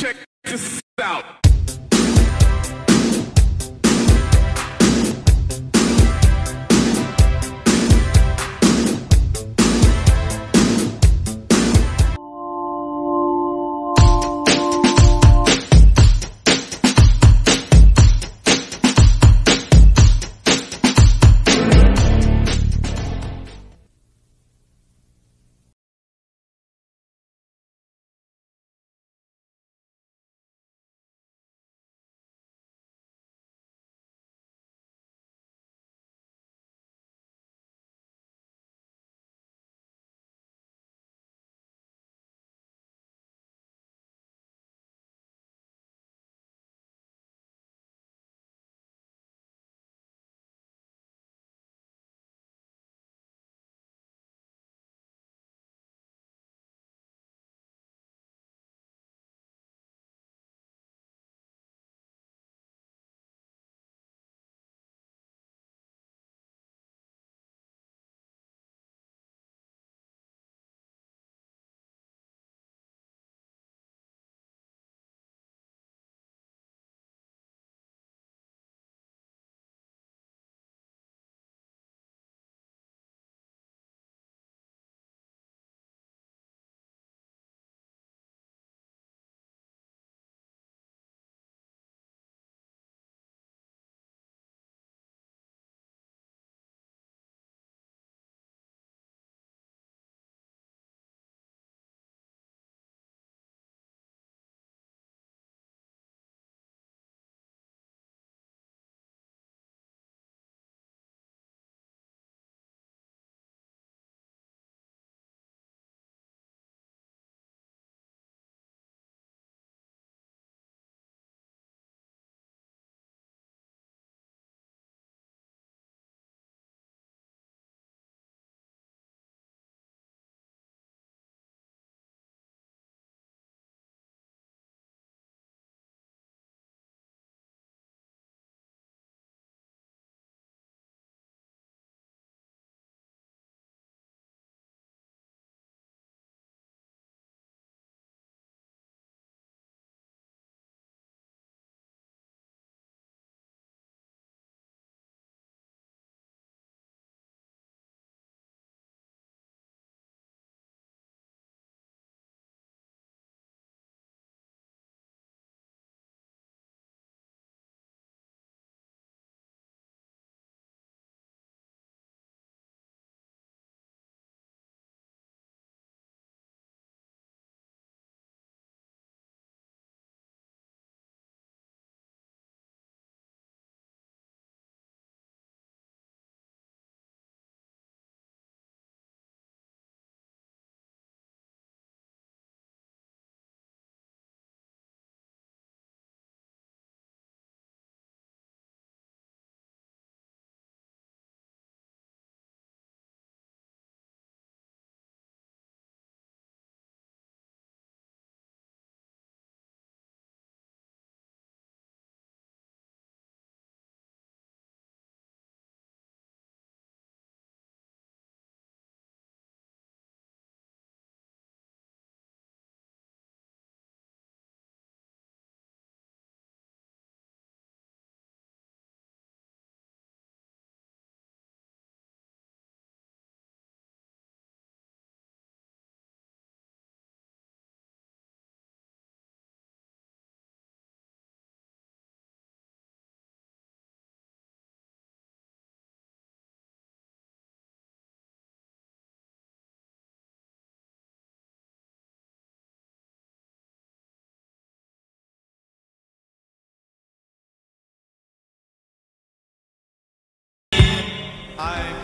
Check this out. I